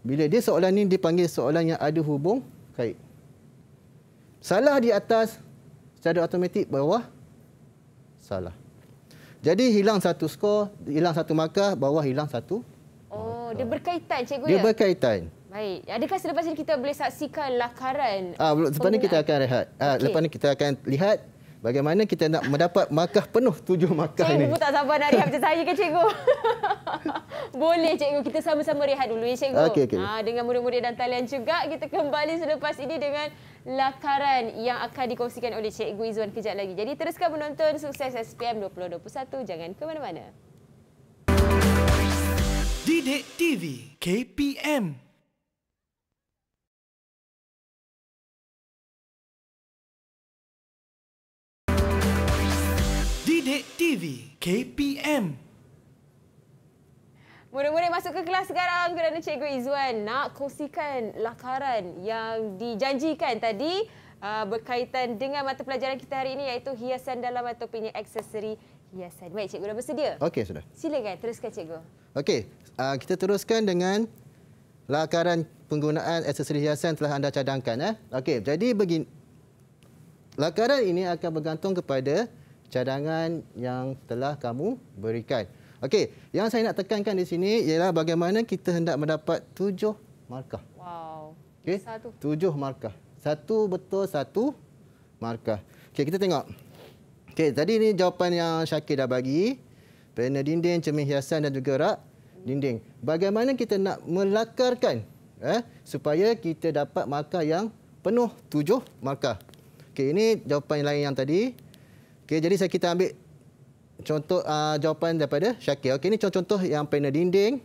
bila dia soalan ini dipanggil soalan yang ada hubung kait. Salah di atas, secara automatik bawah, salah. Jadi hilang satu skor, hilang satu markah, bawah hilang satu. Oh, dia berkaitan cikgu Dia ya? berkaitan. Baik. Adakah selepas ini kita boleh saksikan lakaran? Ah, belum- lepas ni kita akan rehat. Ah, Okey. Lepas ni kita akan lihat bagaimana kita nak mendapat markah penuh tujuh markah Cikgu ini. pun tak sabar nak rehat macam saya ke cikgu? Boleh cikgu, kita sama-sama rehat dulu ya cikgu. Okey, okey. Ha, dengan murid-murid dan talian juga, kita kembali selepas ini dengan lakaran yang akan dikongsikan oleh Cikgu Izzuan kejap lagi. Jadi teruskan menonton Sukses SPM 2021. Jangan ke mana-mana. Didik TV KPM Didik TV KPM Murid-murid masuk ke kelas sekarang kerana Cikgu Izzuan nak kongsikan lakaran yang dijanjikan tadi uh, berkaitan dengan mata pelajaran kita hari ini iaitu hiasan dalam ataupun aksesori hiasan. Baik, Cikgu dah bersedia? Okey, sudah. Silakan, teruskan Cikgu. Okey, uh, kita teruskan dengan lakaran penggunaan aksesori hiasan telah anda cadangkan. Eh? Okey, jadi begini. Lakaran ini akan bergantung kepada cadangan yang telah kamu berikan. Okey, yang saya nak tekankan di sini ialah bagaimana kita hendak mendapat tujuh markah. Wow. Okey. Tujuh markah. Satu betul satu markah. Okey, kita tengok. Okey, tadi ni jawapan yang Syakir dah bagi. Panel dinding, cermin hiasan dan juga rak dinding. Bagaimana kita nak melakarkan eh, supaya kita dapat markah yang penuh tujuh markah. Okey, ini jawapan lain yang tadi. Okey, jadi saya kita ambil contoh uh, jawapan daripada Syakir. Okey, ini contoh-contoh yang panel dinding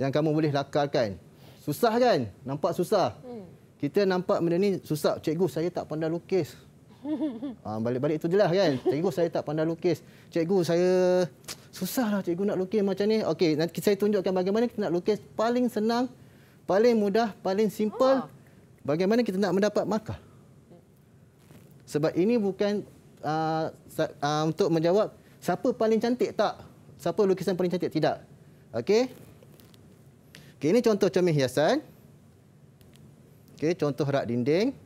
yang kamu boleh lakarkan. Susah kan? Nampak susah. Hmm. Kita nampak benda ni susah. Cikgu, saya tak pandai lukis. Ah, balik-balik tu je lah kan. Cikgu, saya tak pandai lukis. Cikgu, saya susah lah cikgu nak lukis macam ni. Okey, nanti saya tunjukkan bagaimana kita nak lukis paling senang, paling mudah, paling simple. Bagaimana kita nak mendapat markah. Sebab ini bukan uh, uh, untuk menjawab siapa paling cantik tak. Siapa lukisan paling cantik tidak. Okey. Okey, ini contoh cermin hiasan. Okey, contoh rak dinding.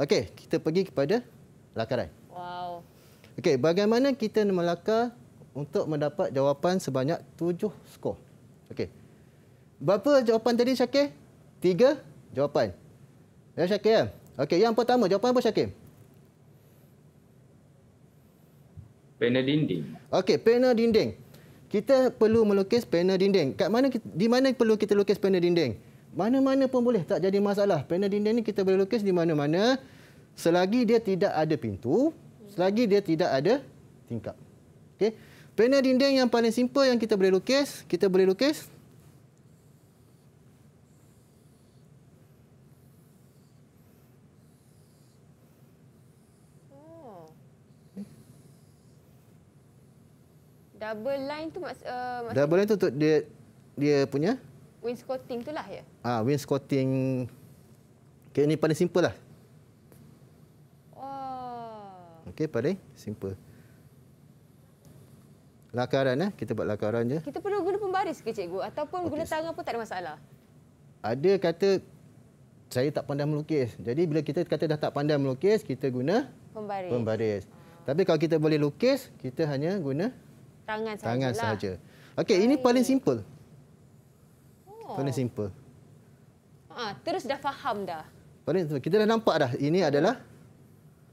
Okey, kita pergi kepada lakaran. Wow. Okey, bagaimana kita melakar untuk mendapat jawapan sebanyak tujuh skor? Okey. Berapa jawapan tadi Syakir? Tiga jawapan. Ya Syakir ya? Okey, yang pertama jawapan apa Syakir? Panel dinding. Okey, panel dinding. Kita perlu melukis panel dinding. Kat mana di mana perlu kita lukis panel dinding? Mana-mana pun boleh, tak jadi masalah. Panel dinding ni kita boleh lukis di mana-mana selagi dia tidak ada pintu, selagi dia tidak ada tingkap. Okey. Panel dinding yang paling simple yang kita boleh lukis, kita boleh lukis Oh. Double line tu maks, uh, maksud double line tu untuk dia dia punya wainscoting tu lah ya? ah wainscoting. Okey, ni paling simple lah. Oh. Okey, paling simple. Lakaran eh, kita buat lakaran je. Kita perlu guna pembaris ke cikgu? Ataupun guna tangan pun tak ada masalah? Ada kata saya tak pandai melukis. Jadi bila kita kata dah tak pandai melukis, kita guna Pembaris. pembaris. Tapi kalau kita boleh lukis, kita hanya guna Tangan sahaja tangan lah. sahaja. Okey, ini paling simple. Oh. Paling simple. Ha, terus dah faham dah. Paling simple. Kita dah nampak dah. Ini adalah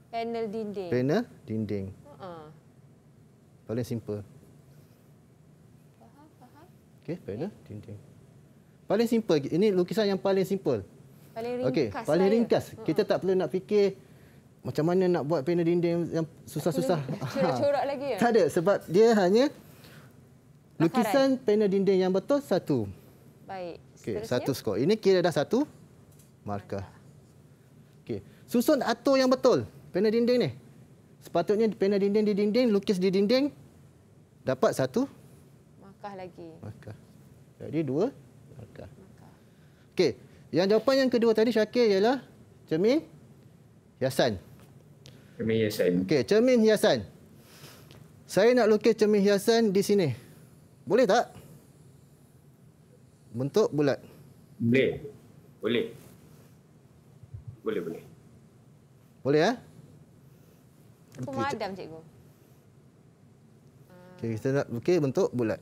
Panel dinding. panel dinding. Ha. Paling simple. Faham, faham. Okey, panel dinding. Paling simple. Ini lukisan yang paling simple. Paling ringkas Okey, paling lah ya. ringkas. Kita tak perlu nak fikir macam mana nak buat panel dinding yang susah-susah. Corak-corak lagi ya? Tak ada sebab dia hanya lukisan panel dinding yang betul satu. Baik. Okey, satu skor. Ini kira dah satu markah. Okey, susun atur yang betul panel dinding ni. Sepatutnya panel dinding di dinding, lukis di dinding dapat satu Markah lagi. markah. Jadi dua markah. Okey, yang jawapan yang kedua tadi Syakir ialah cermin hiasan. Cermin hiasan. Okey, cermin hiasan. Saya nak lukis cermin hiasan di sini. Boleh tak? Bentuk bulat. Boleh. Boleh. Boleh, boleh. Boleh ya? Pemadam cikgu. Okey, kita nak lukis bentuk bulat.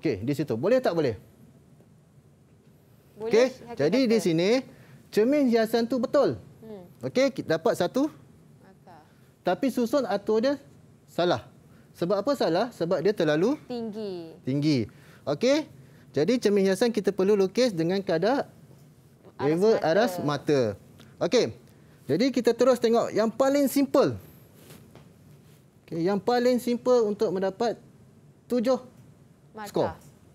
Okey, di situ. Boleh tak boleh? Boleh. Okey, jadi kata. di sini cermin hiasan tu betul. Hmm. Okey, kita dapat satu Markah. tapi susun atur dia salah. Sebab apa salah? Sebab dia terlalu Tinggi. tinggi. Okey. Jadi cermin hiasan kita perlu lukis dengan kadar level mata. aras mata. Okey. Jadi kita terus tengok yang paling simple. Okey, yang paling simple untuk mendapat tujuh Markah. skor.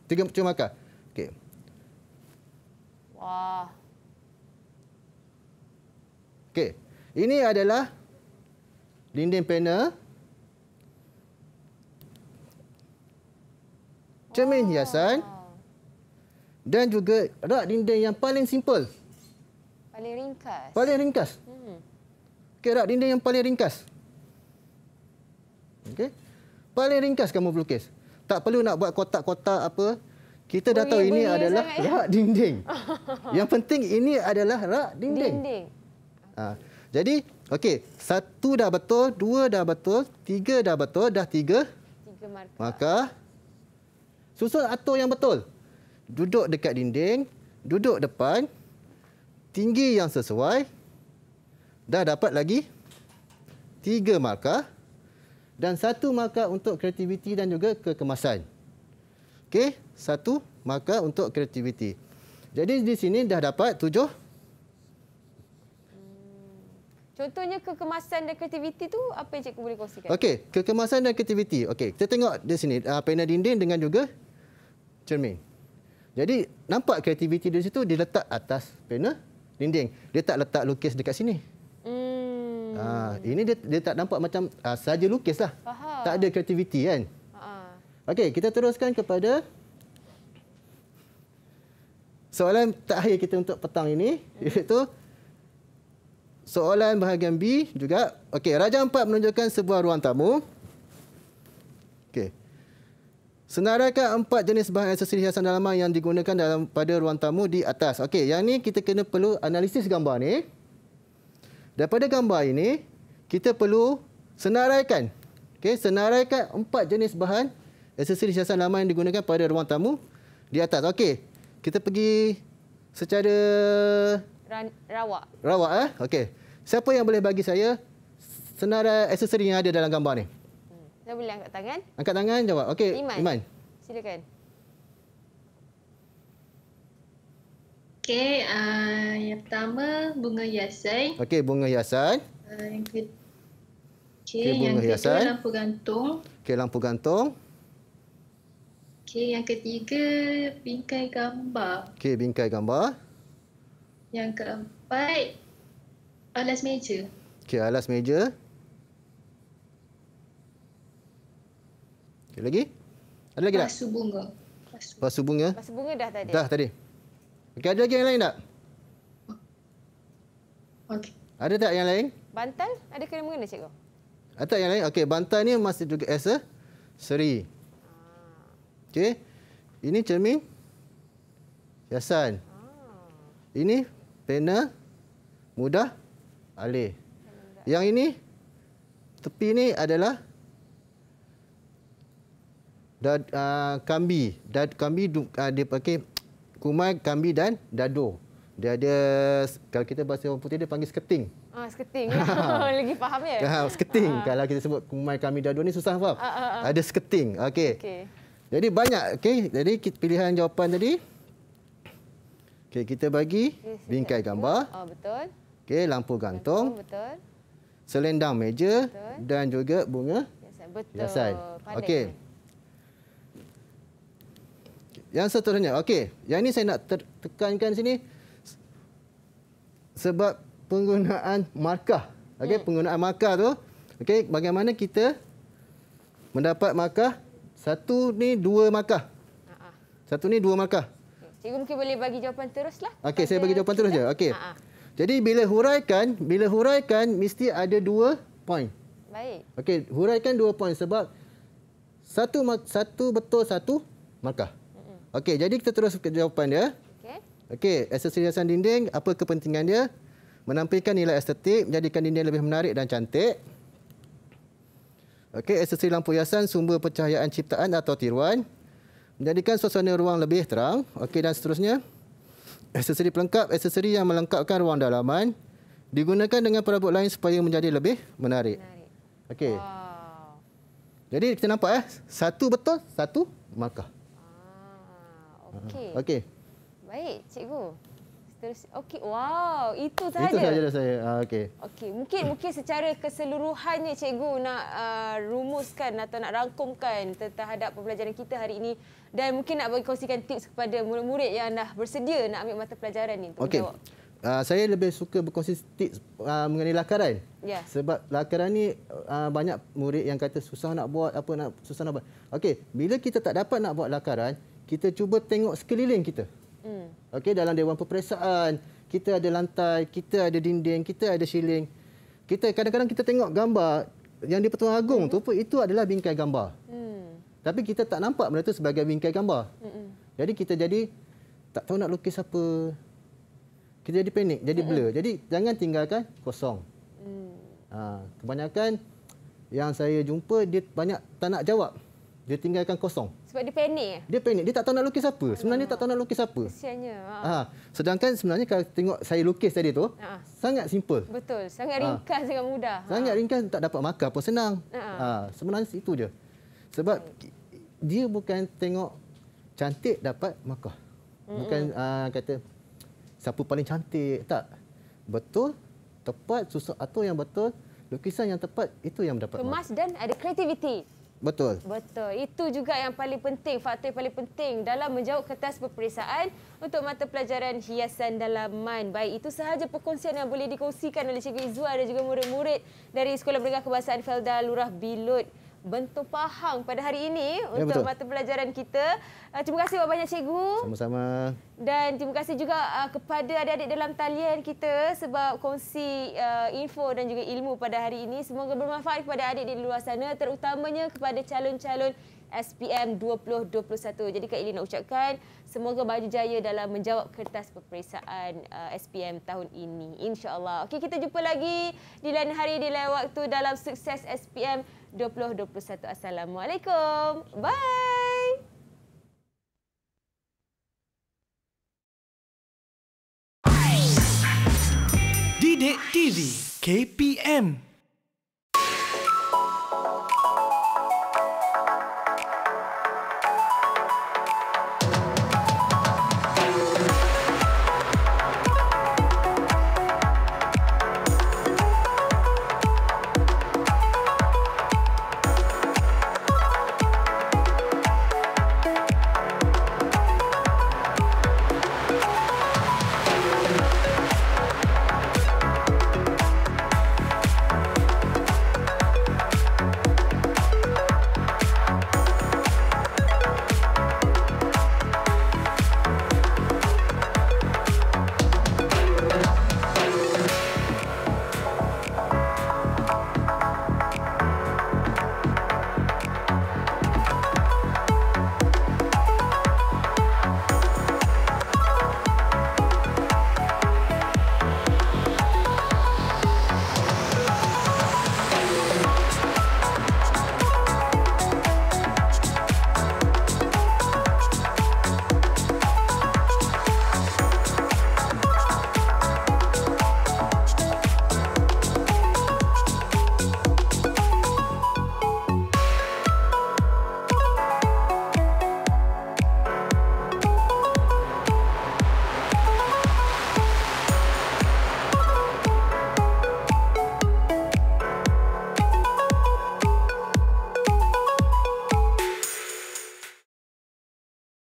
Tiga tujuh markah. Okey. Wah. Okey. Ini adalah dinding panel. Cermin hiasan dan juga rak dinding yang paling simple, Paling ringkas. paling ringkas. Hmm. Okey, rak dinding yang paling ringkas. Okey. Paling ringkas kamu melukis. Tak perlu nak buat kotak-kotak apa. Kita dah tahu ini adalah sangat, rak dinding. yang penting ini adalah rak dinding. Dinding. Ha. Jadi, okey, satu dah betul, dua dah betul, tiga dah betul, dah tiga. Tiga markah. Maka, susun atur yang betul. Duduk dekat dinding, duduk depan, tinggi yang sesuai. Dah dapat lagi tiga markah dan satu markah untuk kreativiti dan juga kekemasan. Okey, satu markah untuk kreativiti. Jadi di sini dah dapat tujuh. Contohnya kekemasan dan kreativiti tu apa yang cikgu boleh kongsikan? Okey, kekemasan dan kreativiti. Okey, kita tengok di sini uh, panel dinding dengan juga cermin. Jadi nampak kreativiti di situ diletak atas panel dinding. Dia tak letak lukis dekat sini. Hmm. Ah, ini dia, dia tak nampak macam uh, saja lukis lah. Faham. Tak ada kreativiti kan. Ha. Okey, kita teruskan kepada soalan terakhir kita untuk petang ini iaitu soalan bahagian B juga. Okey, Raja Empat menunjukkan sebuah ruang tamu. Senaraikan empat jenis bahan aksesori hiasan dalaman yang digunakan dalam pada ruang tamu di atas. Okey, yang ni kita kena perlu analisis gambar ni. Daripada gambar ini, kita perlu senaraikan. Okey, senaraikan empat jenis bahan aksesori hiasan dalaman yang digunakan pada ruang tamu di atas. Okey, kita pergi secara Ran- rawak. rawak eh. Okey. Siapa yang boleh bagi saya senarai aksesori yang ada dalam gambar ni? Saya boleh angkat tangan? Angkat tangan jawab. Okey, Iman. Iman. Silakan. Okey, uh, yang pertama bunga hiasan. Okey, bunga hiasan. Uh, yang ke Okey, bunga yang kedua hiasan. lampu gantung. Okey, lampu gantung. Okey, yang ketiga bingkai gambar. Okey, bingkai gambar. Yang keempat alas meja. Okey, alas meja. Okey, lagi? Ada lagi tak? Pasu bunga. Pasu. Pasu bunga. Pasu bunga dah tadi. Dah tadi. Okey, ada lagi yang lain tak? Okey. Ada tak yang lain? Bantal ada kena mengena cikgu? Ada tak yang lain? Okey, bantal ni masih juga as a seri. Okey. Ini cermin hiasan. Ini pena mudah alih. Yang ini tepi ni adalah dad, uh, kambi. Dad, kambi uh, dia pakai kumai, kambi dan dado. Dia ada kalau kita bahasa orang putih dia panggil sketing. Ah, seketing. Lagi faham ya? Ha, sketing. Kalau kita sebut kumai kami dado ni susah faham. Ah, ah, ah. Ada sketing. Okey. Okey. Jadi banyak okey. Jadi pilihan jawapan tadi. Okey, kita bagi sekejap bingkai gambar. Oh, betul. Okey, lampu gantung, Betul. selendang meja Betul. dan juga bunga Hiasan. Betul. hiasan. Okey. Yang seterusnya. Okey, yang ni saya nak tekankan sini sebab penggunaan markah. Okey, hmm. penggunaan markah tu. Okey, bagaimana kita mendapat markah? Satu ni dua markah. Satu ni dua markah. Cikgu mungkin boleh bagi jawapan teruslah. Okey, saya bagi jawapan terus kita. je. Okey. Jadi bila huraikan, bila huraikan mesti ada dua poin. Baik. Okey, huraikan dua poin sebab satu satu betul satu markah. Okey, jadi kita terus ke jawapan dia. Okey. Okey, aksesori hiasan dinding, apa kepentingan dia? Menampilkan nilai estetik, menjadikan dinding lebih menarik dan cantik. Okey, aksesori lampu hiasan, sumber pencahayaan ciptaan atau tiruan. Menjadikan suasana ruang lebih terang. Okey, dan seterusnya. Aksesori pelengkap, aksesori yang melengkapkan ruang dalaman. Digunakan dengan perabot lain supaya menjadi lebih menarik. Menarik. Okey. Wow. Jadi kita nampak eh, satu betul, satu markah. Ah, okey. Okey. Baik, cikgu. Terus okey. Wow, itu sahaja. Itu sahaja dari saya. Ah, okey. Okey, mungkin mungkin secara keseluruhannya cikgu nak uh, rumuskan atau nak rangkumkan terhadap pembelajaran kita hari ini dan mungkin nak bagi kongsikan tips kepada murid-murid yang dah bersedia nak ambil mata pelajaran ni untuk Okey. menjawab. Uh, saya lebih suka berkongsi tips uh, mengenai lakaran. Ya. Sebab lakaran ni uh, banyak murid yang kata susah nak buat apa nak susah nak buat. Okey, bila kita tak dapat nak buat lakaran, kita cuba tengok sekeliling kita. Hmm. Okey, dalam dewan peperiksaan, kita ada lantai, kita ada dinding, kita ada shieling. Kita kadang-kadang kita tengok gambar yang di Pertuan Agong tu pun itu adalah bingkai gambar. Hmm. Tapi kita tak nampak benda tu sebagai bingkai gambar. Hmm. Jadi kita jadi tak tahu nak lukis apa. Kita jadi panik, jadi blur. Jadi jangan tinggalkan kosong. Ha, kebanyakan yang saya jumpa dia banyak tak nak jawab. Dia tinggalkan kosong. Sebab dia panik. eh? Dia panik, dia tak tahu nak lukis apa. Sebenarnya tak tahu nak lukis apa. Kesiannya. Ha. Ha, sedangkan sebenarnya kalau tengok saya lukis tadi tu, Ha. sangat simple. Betul. Sangat Ha. ringkas, sangat mudah. Ha. Sangat ringkas tak dapat markah pun senang. Ha. Ha, sebenarnya itu je. Sebab dia bukan tengok cantik dapat markah. Bukan uh, kata siapa paling cantik, tak. Betul, tepat, susun atur yang betul, lukisan yang tepat itu yang mendapat markah. Kemas dan ada kreativiti. Betul. Betul. Itu juga yang paling penting, faktor yang paling penting dalam menjawab kertas peperiksaan untuk mata pelajaran hiasan dalaman. Baik, itu sahaja perkongsian yang boleh dikongsikan oleh Cikgu Izzuan dan juga murid-murid dari Sekolah Menengah Kebahasaan Felda Lurah Bilut. Bentuk Pahang pada hari ini Ya, untuk betul. mata pelajaran kita. Uh, terima kasih banyak cikgu. Sama-sama. Dan terima kasih juga uh, kepada adik-adik dalam talian kita sebab kongsi uh, info dan juga ilmu pada hari ini. Semoga bermanfaat kepada adik di luar sana terutamanya kepada calon-calon SPM 2021. Jadi Kak Ili nak ucapkan semoga baju jaya dalam menjawab kertas peperiksaan uh, SPM tahun ini. InsyaAllah. Okey, kita jumpa lagi di lain hari, di lain waktu dalam Sukses SPM 2021. Assalamualaikum. Bye. Didik TV KPM